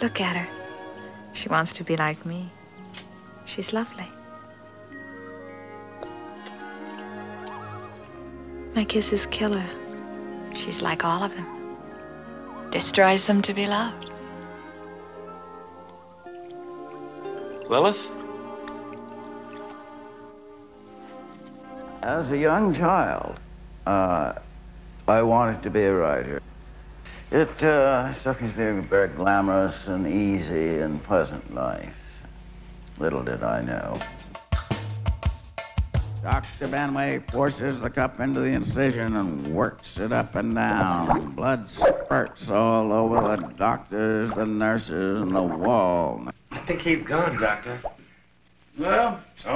Look at her. She wants to be like me. She's lovely. My kisses kill her. She's like all of them. Destroys them to be loved. Lilith? As a young child, uh, I wanted to be a writer. It uh, struck me as a very glamorous and easy and pleasant life. Little did I know. Dr. Benway forces the cup into the incision and works it up and down. Blood spurts all over the doctors, the nurses, and the wall. I think he's gone, Doctor. Well, it's